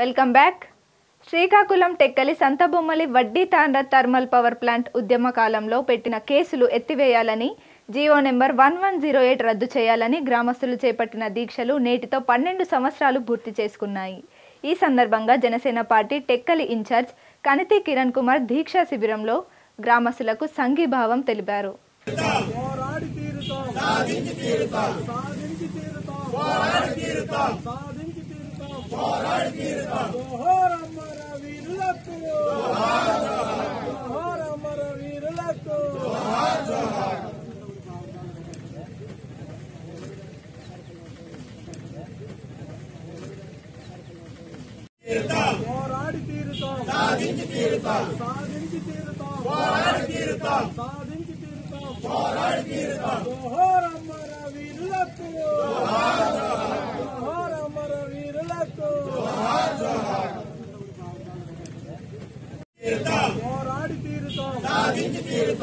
Welcome back. Srikakulam Tekkali Santhabommali Vaddi Tandra thermal power plant ఉద్యమ కాలంలో పెట్టిన కేసులు ఎత్తివేయాలని GO number one one zero eight రద్దు చేయాలని గ్రామస్తులు చేపట్టిన దీక్షలు నేటితో పన్నెండు సంవత్సరాలు పూర్తి చేసుకున్నాయి. ఈ సందర్భంగా జనసేన పార్టీ టెక్కలి ఇన్ఛార్జ్ కనితి కిరణ్ కుమార్ దీక్షా శిబిరంలో గ్రామస్తులకు సంఘీభావం తెలిపారు. పోరాడి తీరుతాం. పోరాడి తీరుతాం జోహారమ్మర వీరులకు జోహారమ్మర వీరులకు పోరాడి తీరుతాం సాధించి తీరుతాం సాధించి తీరుతాం పోరాడి తీరుతాం సాధించి తీరుతాం పోరాడి తీరుతాం वीर